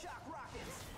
Shock rockets!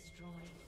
Destroyed.